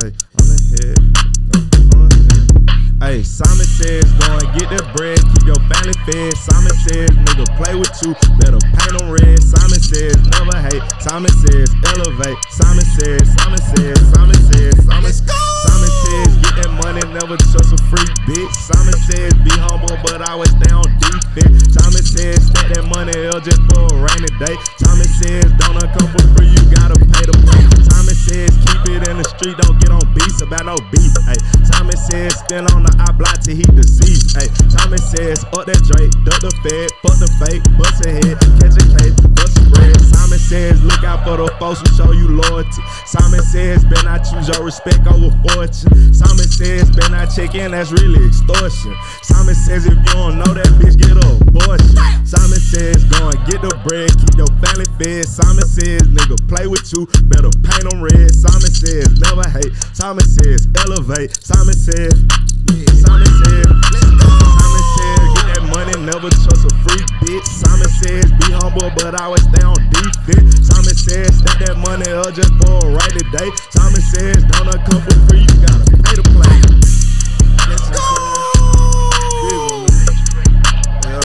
hey, on the head, on the head. Hey, Simon says, go and get that bread, keep your family fed. Simon says, nigga, play with you, better paint them red. Simon says, never hate. Simon says, elevate. Simon says, Simon says, Simon says, Simon, says. Simon says, get that money, never trust a freak bitch. Simon says, be humble, but always stay on defense. Simon says, stack that money up just for a rainy day. Simon says, don't come for free, you gotta pay the price. Simon about no beef. Hey, Simon says, stand on the eye block till he deceased. Hey, Simon says, up that Drake, duck the fed, fuck the fake, bust a head, catch a case, bust a bread. Simon says, look out for the folks who show you loyalty. Simon says, Ben, I choose your respect over fortune. Simon says, Ben, I check in, that's really extortion. Simon says, if you don't know that bitch, get the bread, keep your family fed. Simon says, nigga, play with you, better paint them red. Simon says, never hate. Simon says, elevate. Simon says, Simon says, Simon says, get that money, never trust a freak bitch. Simon says, be humble, but I always stay on defense. Simon says, stack that money up just for a rainy day. Simon